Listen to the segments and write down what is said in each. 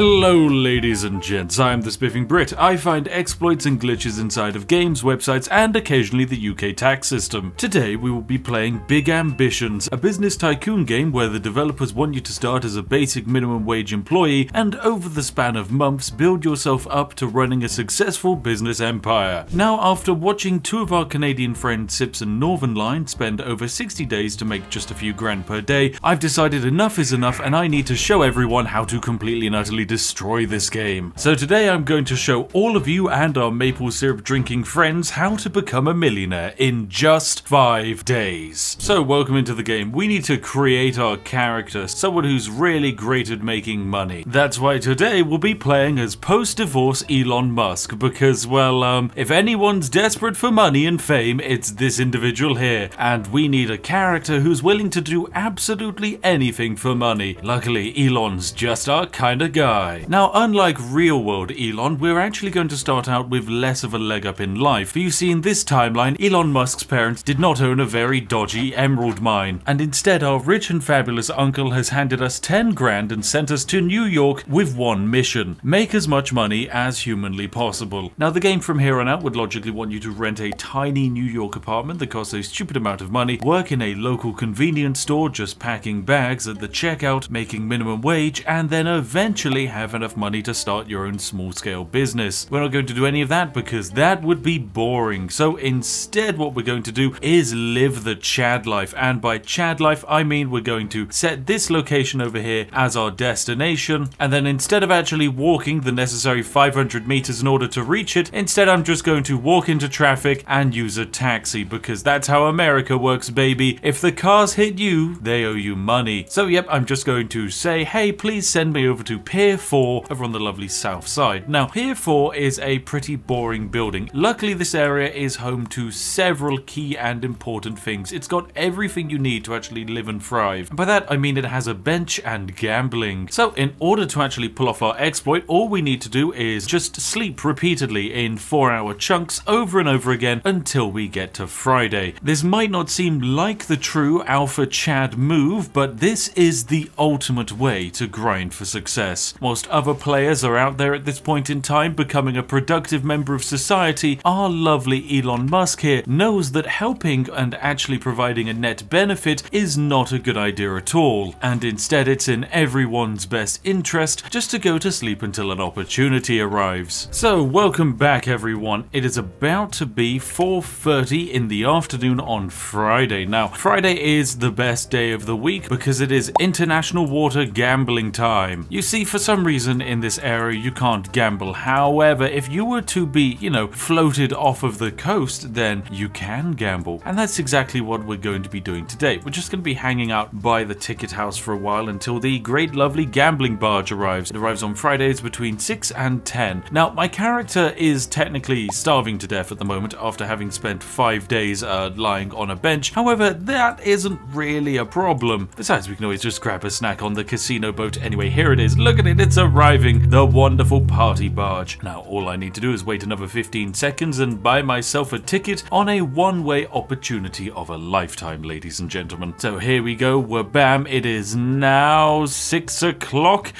Hello, ladies and gents. I am the Spiffing Brit. I find exploits and glitches inside of games, websites, and occasionally the UK tax system. Today, we will be playing Big Ambitions, a business tycoon game where the developers want you to start as a basic minimum wage employee and over the span of months build yourself up to running a successful business empire. Now, after watching two of our Canadian friends Sips and Northernlion spend over 60 days to make just a few grand per day, I've decided enough is enough and I need to show everyone how to completely and utterly destroy this game. So today I'm going to show all of you and our maple syrup drinking friends how to become a millionaire in just five days. So welcome into the game. We need to create our character, someone who's really great at making money. That's why today we'll be playing as post-divorce Elon Musk because, well, um, if anyone's desperate for money and fame, it's this individual here. And we need a character who's willing to do absolutely anything for money. Luckily, Elon's just our kind of guy guy. Now, unlike real world Elon, we're actually going to start out with less of a leg up in life. You see, in this timeline, Elon Musk's parents did not own a very dodgy emerald mine, and instead our rich and fabulous uncle has handed us 10 grand and sent us to New York with one mission. Make as much money as humanly possible. Now, the game from here on out would logically want you to rent a tiny New York apartment that costs a stupid amount of money, work in a local convenience store just packing bags at the checkout, making minimum wage, and then eventually have enough money to start your own small scale business. We're not going to do any of that because that would be boring. So instead what we're going to do is live the Chad life. And by Chad life, I mean we're going to set this location over here as our destination. And then instead of actually walking the necessary 500 meters in order to reach it, instead I'm just going to walk into traffic and use a taxi because that's how America works, baby. If the cars hit you, they owe you money. So yep, I'm just going to say, hey, please send me over to Pier Pier 4 over on the lovely south side. Now, Pier 4 is a pretty boring building. Luckily, this area is home to several key and important things. It's got everything you need to actually live and thrive. And by that, I mean it has a bench and gambling. So, in order to actually pull off our exploit, all we need to do is just sleep repeatedly in four hour chunks over and over again until we get to Friday. This might not seem like the true Alpha Chad move, but this is the ultimate way to grind for success. Whilst other players are out there at this point in time becoming a productive member of society, our lovely Elon Musk here knows that helping and actually providing a net benefit is not a good idea at all, and instead it's in everyone's best interest just to go to sleep until an opportunity arrives. So welcome back everyone, it is about to be 4.30 in the afternoon on Friday. Now Friday is the best day of the week because it is International Water Gambling Time. You see for some reason in this area you can't gamble. However, if you were to be, you know, floated off of the coast, then you can gamble. And that's exactly what we're going to be doing today. We're just going to be hanging out by the ticket house for a while until the great lovely gambling barge arrives. It arrives on Fridays between 6 and 10. Now, my character is technically starving to death at the moment after having spent five days uh, lying on a bench. However, that isn't really a problem. Besides, we can always just grab a snack on the casino boat anyway. Here it is. Look at it it's arriving, the wonderful party barge. Now all I need to do is wait another 15 seconds and buy myself a ticket on a one-way opportunity of a lifetime, ladies and gentlemen. So here we go, we're bam, it is now 6 o'clock.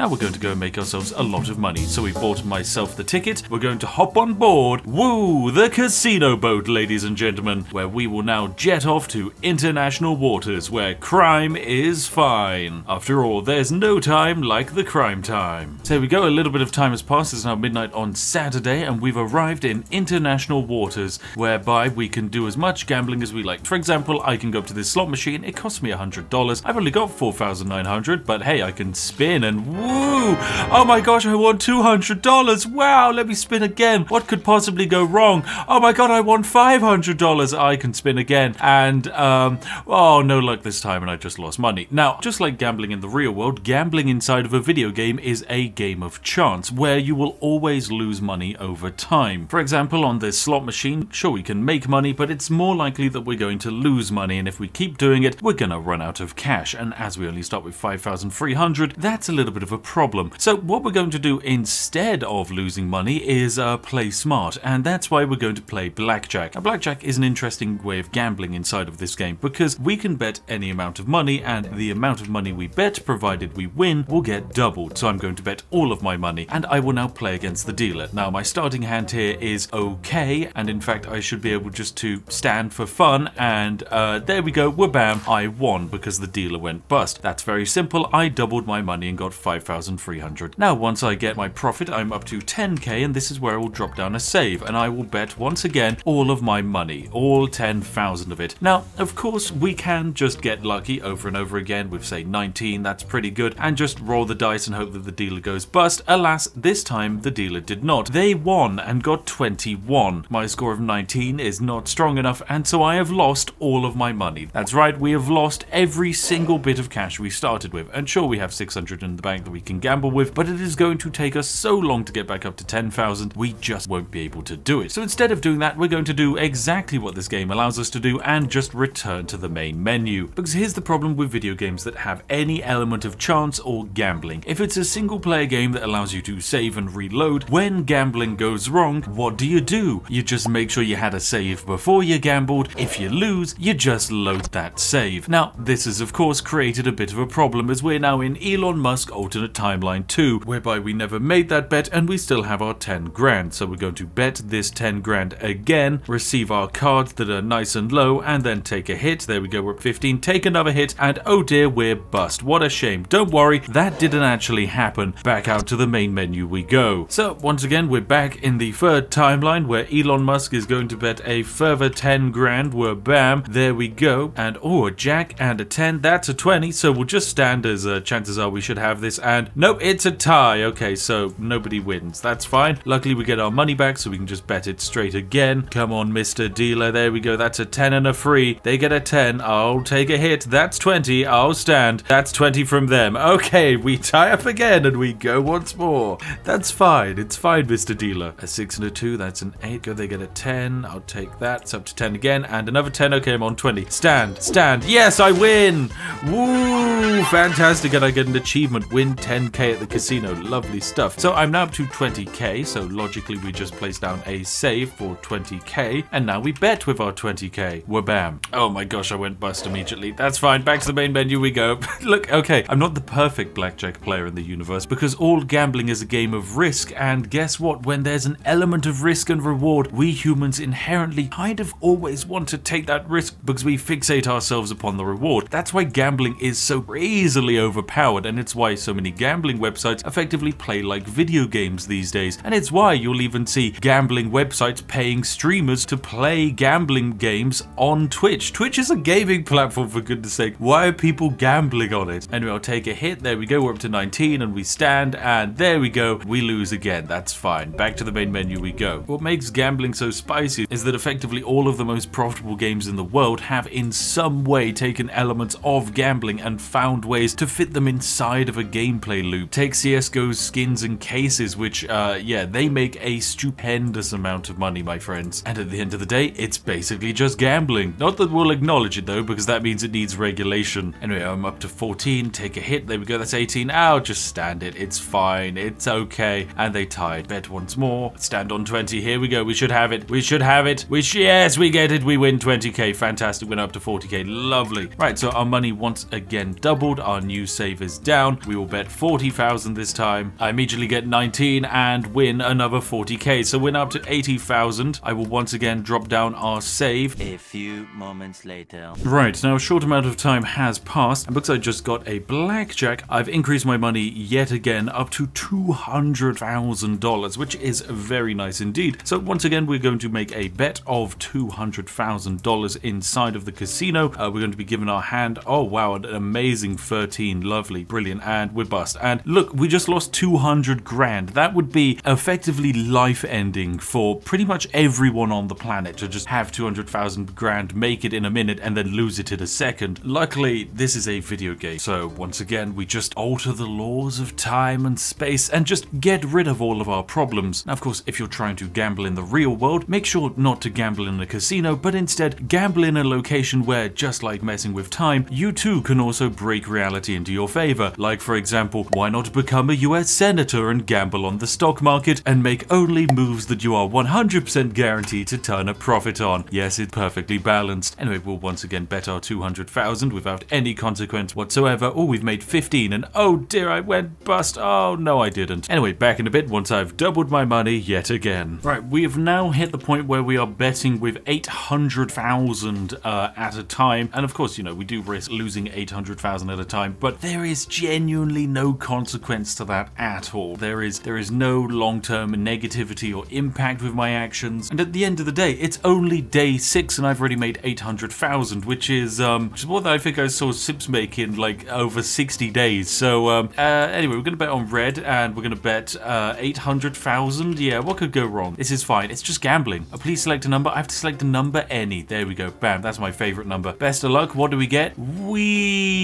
Now we're going to go and make ourselves a lot of money. So we bought myself the ticket. We're going to hop on board. Woo! The casino boat, ladies and gentlemen, where we will now jet off to international waters where crime is fine. After all, there's no time like the crime time. So we go, a little bit of time has passed. It's now midnight on Saturday and we've arrived in international waters whereby we can do as much gambling as we like. For example, I can go up to this slot machine. It costs me $100. I've only got 4,900, but hey, I can spin and woo! Woo! Oh my gosh, I won $200. Wow, let me spin again. What could possibly go wrong? Oh my god, I won $500. I can spin again. And, um, oh, no luck this time and I just lost money. Now, just like gambling in the real world, gambling inside of a video game is a game of chance where you will always lose money over time. For example, on this slot machine, sure, we can make money, but it's more likely that we're going to lose money. And if we keep doing it, we're going to run out of cash. And as we only start with 5,300, that's a little bit bit of a problem. So what we're going to do instead of losing money is uh, play smart, and that's why we're going to play blackjack. Now, blackjack is an interesting way of gambling inside of this game because we can bet any amount of money, and the amount of money we bet, provided we win, will get doubled. So I'm going to bet all of my money, and I will now play against the dealer. Now, my starting hand here is okay, and in fact, I should be able just to stand for fun, and uh, there we go, bam, I won because the dealer went bust. That's very simple. I doubled my money and got 5,300. Now, once I get my profit, I'm up to 10k, and this is where I will drop down a save, and I will bet once again all of my money, all 10,000 of it. Now, of course, we can just get lucky over and over again with, say, 19, that's pretty good, and just roll the dice and hope that the dealer goes bust. Alas, this time the dealer did not. They won and got 21. My score of 19 is not strong enough, and so I have lost all of my money. That's right, we have lost every single bit of cash we started with, and sure, we have 600 in the bank that we can gamble with, but it is going to take us so long to get back up to 10,000, we just won't be able to do it. So instead of doing that, we're going to do exactly what this game allows us to do and just return to the main menu. Because here's the problem with video games that have any element of chance or gambling. If it's a single player game that allows you to save and reload, when gambling goes wrong, what do you do? You just make sure you had a save before you gambled. If you lose, you just load that save. Now, this has of course created a bit of a problem as we're now in Elon Musk alternate timeline 2, whereby we never made that bet and we still have our 10 grand. So we're going to bet this 10 grand again, receive our cards that are nice and low, and then take a hit. There we go, we're at 15, take another hit, and oh dear, we're bust. What a shame. Don't worry, that didn't actually happen. Back out to the main menu we go. So once again, we're back in the third timeline where Elon Musk is going to bet a further 10 grand. We're bam, there we go. And oh, a jack and a 10, that's a 20. So we'll just stand as uh, chances are we should have this. And nope, it's a tie. Okay, so nobody wins. That's fine. Luckily, we get our money back so we can just bet it straight again. Come on, Mr. Dealer. There we go. That's a 10 and a free. They get a 10. I'll take a hit. That's 20. I'll stand. That's 20 from them. Okay, we tie up again and we go once more. That's fine. It's fine, Mr. Dealer. A 6 and a 2. That's an 8. Go, they get a 10. I'll take that. It's up to 10 again. And another 10. Okay, I'm on 20. Stand. Stand. Yes, I win. Woo! Fantastic. And I get an achievement. Win 10k at the casino. Lovely stuff. So I'm now up to 20k. So logically, we just place down a save for 20k. And now we bet with our 20k. Wabam. Oh my gosh, I went bust immediately. That's fine. Back to the main menu we go. Look, okay, I'm not the perfect blackjack player in the universe because all gambling is a game of risk. And guess what? When there's an element of risk and reward, we humans inherently kind of always want to take that risk because we fixate ourselves upon the reward. That's why gambling is so easily overpowered, and it's why so many gambling websites effectively play like video games these days. And it's why you'll even see gambling websites paying streamers to play gambling games on Twitch. Twitch is a gaming platform, for goodness sake. Why are people gambling on it? Anyway, I'll take a hit. There we go. We're up to 19, and we stand, and there we go. We lose again. That's fine. Back to the main menu we go. What makes gambling so spicy is that effectively all of the most profitable games in the world have in some way taken elements of gambling and found ways to fit them inside of a gameplay loop. Take CSGO's skins and cases, which, uh, yeah, they make a stupendous amount of money, my friends. And at the end of the day, it's basically just gambling. Not that we'll acknowledge it though, because that means it needs regulation. Anyway, I'm up to 14, take a hit, there we go, that's 18. I'll just stand it, it's fine, it's okay. And they tied. Bet once more, stand on 20, here we go, we should have it, we should have it, we yes, we get it, we win 20k, fantastic, went up to 40k, lovely. Right, so our money once again doubled, our new save is down, we will bet 40,000 this time. I immediately get 19 and win another 40k, so we're now up to 80,000. I will once again drop down our save. A few moments later. Right, now a short amount of time has passed, and because I just got a blackjack, I've increased my money yet again up to $200,000, which is very nice indeed. So once again, we're going to make a bet of $200,000 inside of the casino. Uh, we're going to be given our hand, oh wow, an amazing 13, lovely, brilliant, and we're bust. And look, we just lost 200 grand. That would be effectively life-ending for pretty much everyone on the planet to just have 200,000 grand, make it in a minute, and then lose it in a second. Luckily, this is a video game, so once again, we just alter the laws of time and space and just get rid of all of our problems. Now, of course, if you're trying to gamble in the real world, make sure not to gamble in a casino, but instead gamble in a location where, just like messing with time, you too can also break reality into your favor. Like, for example, example, why not become a US senator and gamble on the stock market and make only moves that you are 100% guaranteed to turn a profit on? Yes, it's perfectly balanced. Anyway, we'll once again bet our 200,000 without any consequence whatsoever. Oh, we've made 15 and oh dear, I went bust. Oh, no, I didn't. Anyway, back in a bit once I've doubled my money yet again. Right, we have now hit the point where we are betting with 800,000 uh, at a time. And of course, you know, we do risk losing 800,000 at a time, but there is genuinely no consequence to that at all. There is there is no long-term negativity or impact with my actions. And at the end of the day, it's only day six and I've already made 800,000, which is um, which is more than I think I saw Sips make in like over 60 days. So um, uh, anyway, we're gonna bet on red and we're gonna bet uh, 800,000. Yeah, what could go wrong? This is fine. It's just gambling. Uh, please select a number. I have to select a number any. There we go. Bam. That's my favorite number. Best of luck. What do we get? We.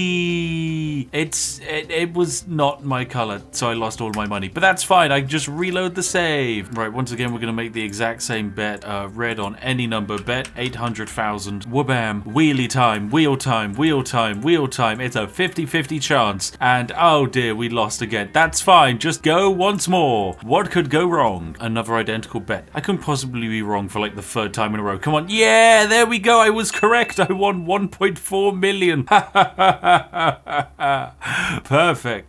It's it, it was not my color, so I lost all my money. But that's fine. I just reload the save. Right. Once again, we're gonna make the exact same bet. Uh, red on any number. Bet 800,000. Wabam. Wheelie time. Wheel time. Wheel time. Wheel time. It's a 50-50 chance. And oh dear, we lost again. That's fine. Just go once more. What could go wrong? Another identical bet. I couldn't possibly be wrong for like the third time in a row. Come on. Yeah, there we go. I was correct. I won 1.4 million. Perfect.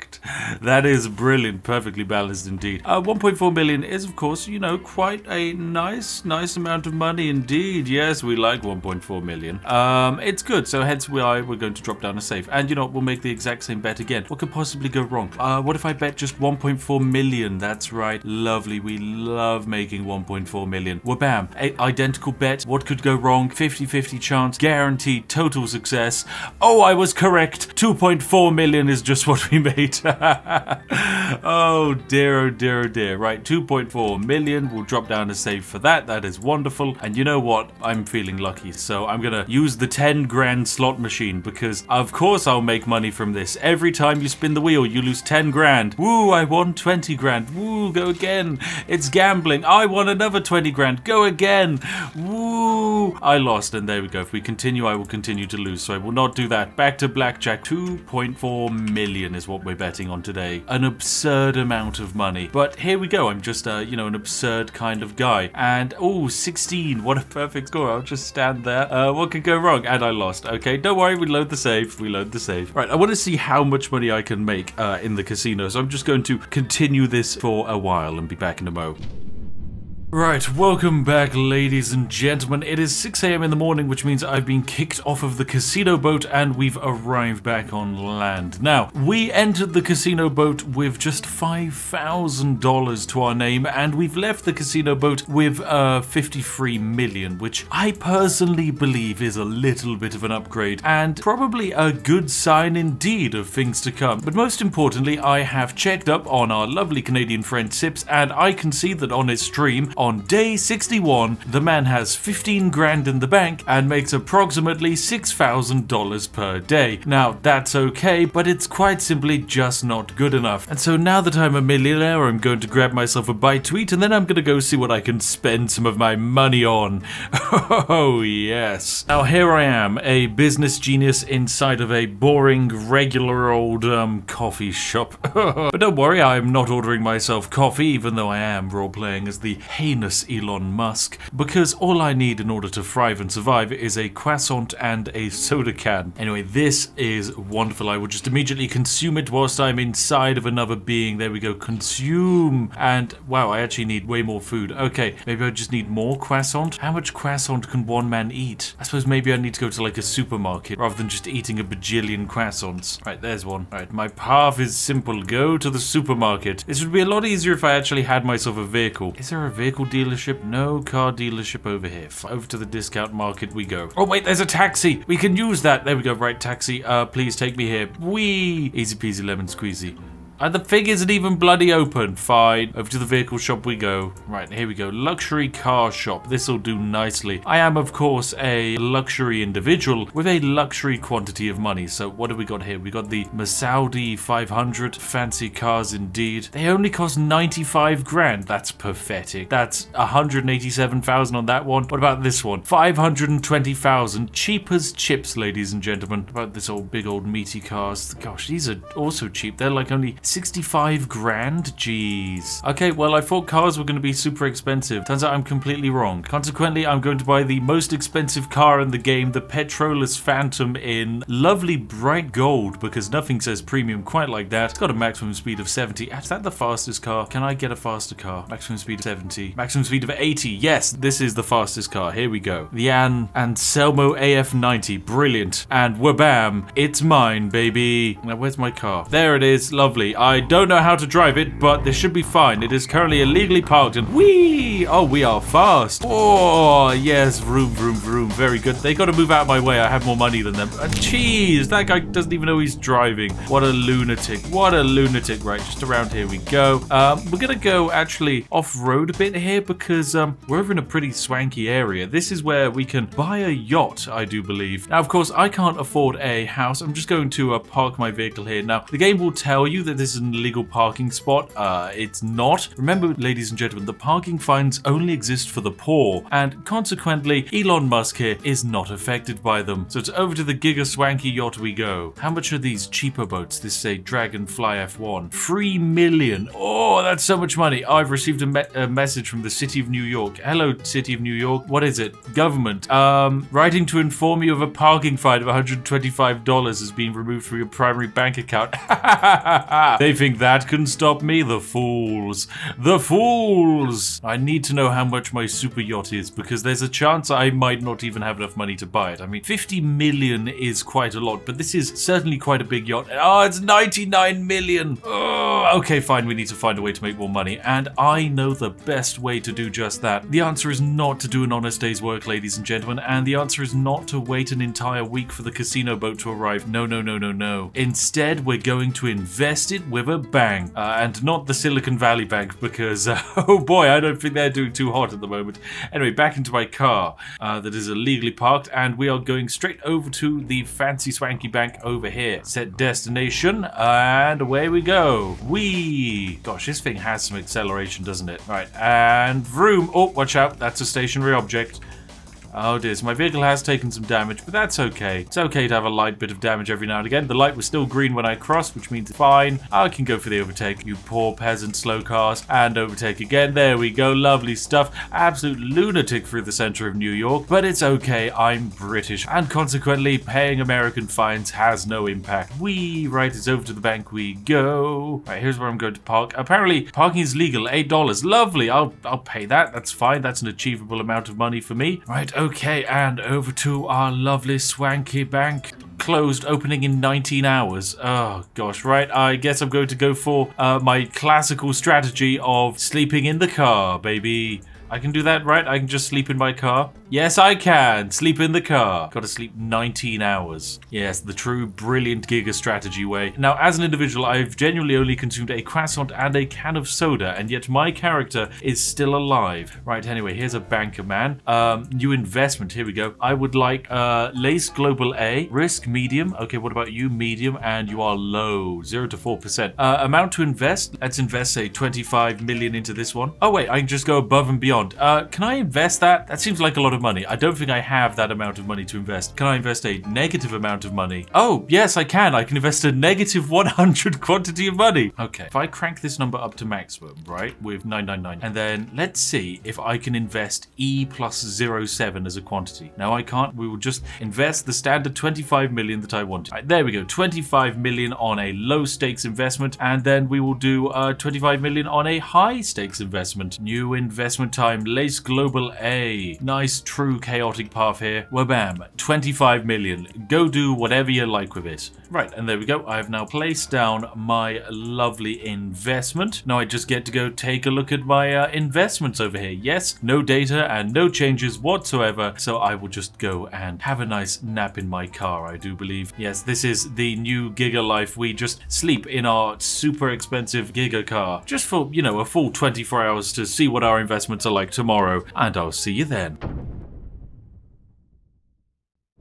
That is brilliant. Perfectly balanced indeed. Uh, 1.4 million is, of course, you know, quite a nice, nice amount of money indeed. Yes, we like 1.4 million. Um, it's good. So hence why we're going to drop down a safe. And you know, we'll make the exact same bet again. What could possibly go wrong? Uh, what if I bet just 1.4 million? That's right. Lovely. We love making 1.4 million. Wabam. A identical bet. What could go wrong? 50-50 chance. Guaranteed total success. Oh, I was correct. 2.4 million is just what we made. oh dear, oh dear, oh dear. Right, 2.4 million. We'll drop down a save for that. That is wonderful. And you know what? I'm feeling lucky. So I'm to use the 10 grand slot machine because of course I'll make money from this. Every time you spin the wheel, you lose 10 grand. Woo, I won 20 grand. Woo, go again. It's gambling. I won another 20 grand. Go again. Woo, I lost. And there we go. If we continue, I will continue to lose. So I will not do that. Back to blackjack. 2.4 million is what we're betting on today. An absurd amount of money. But here we go. I'm just, uh, you know, an absurd kind of guy. And, oh, 16. What a perfect score. I'll just stand there. Uh, what could go wrong? And I lost. Okay, don't worry. We load the save. We load the save. Right, I want to see how much money I can make uh, in the casino. So I'm just going to continue this for a while and be back in a mo. Right, welcome back ladies and gentlemen. It is 6am in the morning, which means I've been kicked off of the casino boat and we've arrived back on land. Now, we entered the casino boat with just $5,000 to our name and we've left the casino boat with uh, 53 million, which I personally believe is a little bit of an upgrade and probably a good sign indeed of things to come. But most importantly, I have checked up on our lovely Canadian friend Sips and I can see that on his stream, on day 61, the man has 15 grand in the bank and makes approximately $6,000 per day. Now, that's okay, but it's quite simply just not good enough. And so now that I'm a millionaire, I'm going to grab myself a bite to eat and then I'm going to go see what I can spend some of my money on. Oh, yes. Now, here I am, a business genius inside of a boring, regular old um, coffee shop. but don't worry, I'm not ordering myself coffee, even though I am role playing as the heinous Elon Musk, because all I need in order to thrive and survive is a croissant and a soda can. Anyway, this is wonderful. I will just immediately consume it whilst I'm inside of another being. There we go, consume. And wow, I actually need way more food. Okay, maybe I just need more croissant. How much croissant can one man eat? I suppose maybe I need to go to like a supermarket rather than just eating a bajillion croissants. Right, there's one. Right, my path is simple. Go to the supermarket. This would be a lot easier if I actually had myself a vehicle. Is there a vehicle dealership? No car dealership over here. Over to the discount market we go. Oh wait, there's a taxi. We can use that. There we go. Right, taxi. Uh, please take me here. Wee. Easy peasy lemon squeezy. And the thing isn't even bloody open. Fine. Over to the vehicle shop we go. Right, here we go. Luxury car shop. This'll do nicely. I am, of course, a luxury individual with a luxury quantity of money. So what have we got here? We got the Masaudi 500. Fancy cars indeed. They only cost 95 grand. That's pathetic. That's 187,000 on that one. What about this one? 520,000. Cheap as chips, ladies and gentlemen. What about this old big old meaty cars? Gosh, these are also cheap. They're like only 65 grand. Jeez. Okay, well, I thought cars were going to be super expensive. Turns out I'm completely wrong. Consequently, I'm going to buy the most expensive car in the game, the Petrolus Phantom in lovely bright gold, because nothing says premium quite like that. It's got a maximum speed of 70. Is that the fastest car? Can I get a faster car? Maximum speed of 70. Maximum speed of 80. Yes, this is the fastest car. Here we go. The An Anselmo AF90. Brilliant. And wabam, it's mine, baby. Now, where's my car? There it is. Lovely. I don't know how to drive it, but this should be fine. It is currently illegally parked and whee! Oh, we are fast. Oh, yes. Vroom, vroom, vroom. Very good. They got to move out of my way. I have more money than them. Uh, Jeez, that guy doesn't even know he's driving. What a lunatic. What a lunatic. Right, just around here we go. Um, we're going to go actually off-road a bit here because um, we're over in a pretty swanky area. This is where we can buy a yacht, I do believe. Now, of course, I can't afford a house. I'm just going to uh, park my vehicle here. Now, the game will tell you that this is an illegal parking spot. Uh, it's not. Remember, ladies and gentlemen, the parking fines only exist for the poor, and consequently, Elon Musk here is not affected by them. So it's over to the Giga Swanky yacht we go. How much are these cheaper boats? This say Dragonfly F1. Three million. Oh, that's so much money. I've received a, me a message from the City of New York. Hello, City of New York. What is it? Government. Um, writing to inform you of a parking fine of $125 has been removed from your primary bank account. they think that can stop me? The fools. The fools! I need to know how much my super yacht is because there's a chance I might not even have enough money to buy it. I mean, 50 million is quite a lot, but this is certainly quite a big yacht. Oh, it's 99 million! Oh, okay, fine, we need to find a way to make more money, and I know the best way to do just that. The answer is not to do an honest day's work, ladies and gentlemen, and the answer is not to wait an entire week for the casino boat to arrive. No, no, no, no, no. Instead, we're going to invest it with a bang, uh, and not the Silicon Valley Bank because, uh, oh boy, I don't think they're doing too hot at the moment. Anyway, back into my car uh, that is illegally parked, and we are going straight over to the fancy swanky bank over here. Set destination, and away we go. Whee! Gosh, this thing has some acceleration, doesn't it? Right, and vroom. Oh, watch out, that's a stationary object. Oh dear, so my vehicle has taken some damage, but that's okay. It's okay to have a light bit of damage every now and again. The light was still green when I crossed, which means fine. I can go for the overtake, you poor peasant slow cars. And overtake again. There we go. Lovely stuff. Absolute lunatic through the center of New York, but it's okay. I'm British, and consequently, paying American fines has no impact. We right, it's over to the bank we go. Right, here's where I'm going to park. Apparently, parking is legal. $8. Lovely. I'll, I'll pay that. That's fine. That's an achievable amount of money for me. Right, Okay, and over to our lovely swanky bank. Closed, opening in 19 hours. Oh gosh, right. I guess I'm going to go for uh, my classical strategy of sleeping in the car, baby. I can do that, right? I can just sleep in my car. Yes, I can. Sleep in the car. Got to sleep 19 hours. Yes, the true brilliant Giga strategy way. Now, as an individual, I've genuinely only consumed a croissant and a can of soda, and yet my character is still alive. Right, anyway, here's a banker man. Um, new investment. Here we go. I would like uh, Lace Global A. Risk medium. Okay, what about you? Medium, and you are low. 0 to 4%. Uh, amount to invest. Let's invest, say, 25 million into this one. Oh, wait, I can just go above and beyond. Uh, can I invest that? That seems like a lot of money. I don't think I have that amount of money to invest. Can I invest a negative amount of money? Oh, yes, I can. I can invest a negative 100 quantity of money. Okay, if I crank this number up to maximum, right, with 999, and then let's see if I can invest E plus 07 as a quantity. Now I can't. We will just invest the standard 25 million that I wanted. Right, there we go. 25 million on a low stakes investment, and then we will do uh, 25 million on a high stakes investment. New investment type time, Lace Global A. Nice, true, chaotic path here. Wabam, 25 million. Go do whatever you like with it. Right, and there we go. I have now placed down my lovely investment. Now I just get to go take a look at my uh, investments over here. Yes, no data and no changes whatsoever. So I will just go and have a nice nap in my car, I do believe. Yes, this is the new Giga life. We just sleep in our super expensive Giga car just for, you know, a full 24 hours to see what our investments are like tomorrow. And I'll see you then.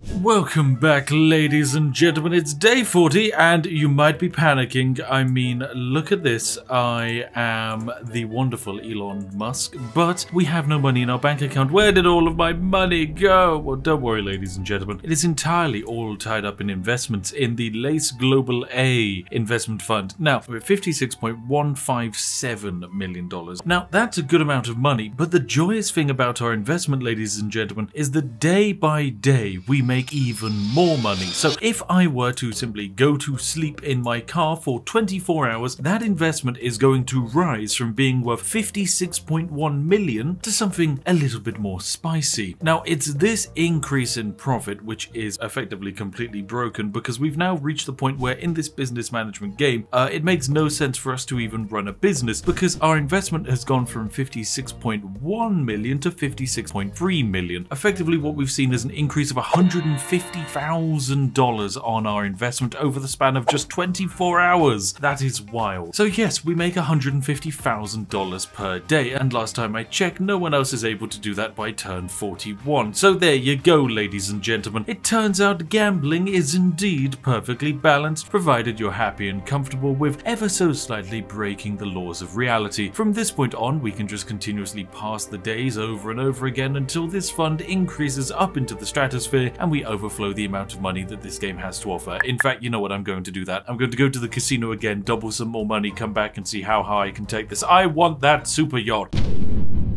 Welcome back, ladies and gentlemen. It's day 40, and you might be panicking. I mean, look at this. I am the wonderful Elon Musk, but we have no money in our bank account. Where did all of my money go? Well, don't worry, ladies and gentlemen. It is entirely all tied up in investments in the Lace Global A investment fund. Now, we're at $56.157 million. Now, that's a good amount of money, but the joyous thing about our investment, ladies and gentlemen, is that day by day we make even more money. So if I were to simply go to sleep in my car for 24 hours, that investment is going to rise from being worth 56.1 million to something a little bit more spicy. Now it's this increase in profit which is effectively completely broken because we've now reached the point where in this business management game, uh, it makes no sense for us to even run a business because our investment has gone from 56.1 million to 56.3 million. Effectively what we've seen is an increase of 100 $150,000 on our investment over the span of just 24 hours. That is wild. So yes, we make $150,000 per day, and last time I checked, no one else is able to do that by turn 41. So there you go, ladies and gentlemen. It turns out gambling is indeed perfectly balanced, provided you're happy and comfortable with ever so slightly breaking the laws of reality. From this point on, we can just continuously pass the days over and over again until this fund increases up into the stratosphere and we overflow the amount of money that this game has to offer. In fact, you know what, I'm going to do that. I'm going to go to the casino again, double some more money, come back and see how high I can take this. I want that super yacht.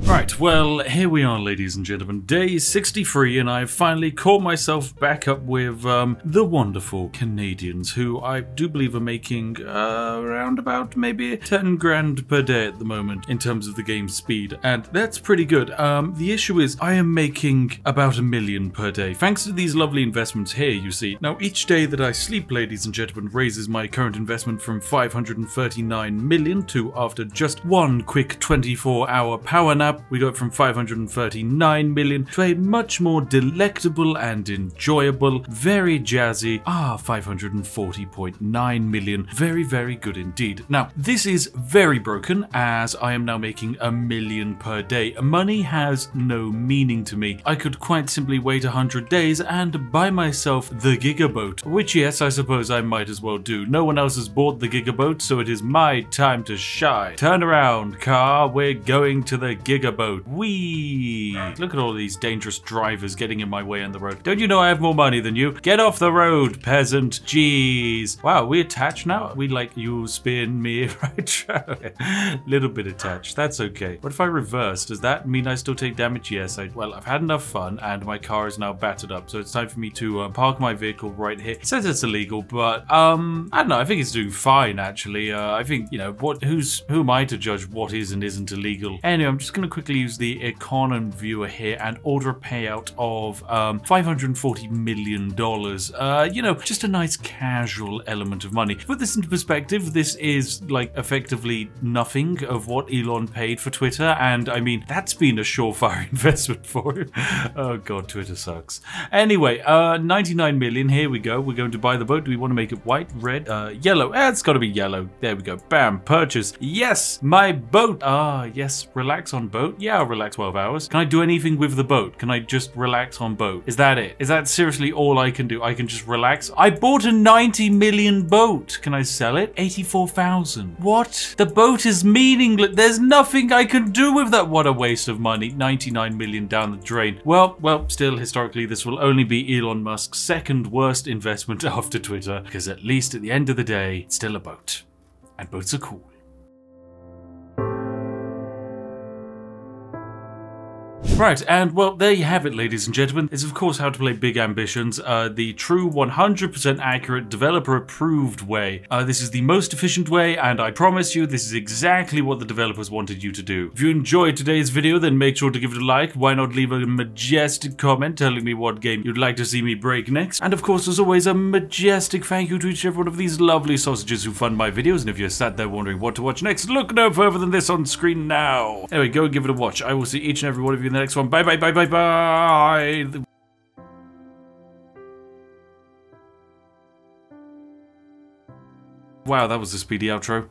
Right, well, here we are, ladies and gentlemen. Day 63, and I've finally caught myself back up with um, the wonderful Canadians, who I do believe are making uh, around about maybe 10 grand per day at the moment in terms of the game's speed, and that's pretty good. Um, the issue is, I am making about a million per day, thanks to these lovely investments here, you see. Now, each day that I sleep, ladies and gentlemen, raises my current investment from 539 million to, after just one quick 24 hour power nap, we go from 539 million to a much more delectable and enjoyable, very jazzy, ah, 540.9 million. Very, very good indeed. Now, this is very broken as I am now making a million per day. Money has no meaning to me. I could quite simply wait 100 days and buy myself the Gigaboat, which yes, I suppose I might as well do. No one else has bought the Gigaboat, so it is my time to shine. Turn around, car, we're going to the Gigaboat boat. Whee! Look at all these dangerous drivers getting in my way on the road. Don't you know I have more money than you? Get off the road, peasant. Jeez. Wow, we attached now? We like, you spin me right Little bit attached. That's okay. What if I reverse? Does that mean I still take damage? Yes. I, well, I've had enough fun and my car is now battered up. So it's time for me to uh, park my vehicle right here. It says it's illegal, but um, I don't know. I think it's doing fine, actually. Uh, I think, you know, what? who's who am I to judge what is and isn't illegal? Anyway, I'm just going to quickly use the economy viewer here and order a payout of um, $540 million. Uh, you know, just a nice casual element of money. To put this into perspective, this is like effectively nothing of what Elon paid for Twitter. And I mean, that's been a surefire investment for him. oh God, Twitter sucks. Anyway, uh, 99 million. Here we go. We're going to buy the boat. Do we want to make it white, red, uh, yellow? Eh, it's got to be yellow. There we go. Bam. Purchase. Yes, my boat. Ah, yes. Relax on boat boat? Yeah, I'll relax 12 hours. Can I do anything with the boat? Can I just relax on boat? Is that it? Is that seriously all I can do? I can just relax? I bought a 90 million boat. Can I sell it? 84,000. What? The boat is meaningless. There's nothing I can do with that. What a waste of money. 99 million down the drain. Well, well, still historically this will only be Elon Musk's second worst investment after Twitter because at least at the end of the day, it's still a boat. And boats are cool. Right, and well, there you have it, ladies and gentlemen. It's of course how to play Big Ambitions, uh, the true 100% accurate developer approved way. Uh, this is the most efficient way, and I promise you, this is exactly what the developers wanted you to do. If you enjoyed today's video, then make sure to give it a like. Why not leave a majestic comment telling me what game you'd like to see me break next? And of course, as always, a majestic thank you to each and every one of these lovely sausages who fund my videos. And if you're sat there wondering what to watch next, look no further than this on screen now. Anyway, go give it a watch. I will see each and every one of you in the next one. Bye bye bye bye bye. Wow, that was a speedy outro.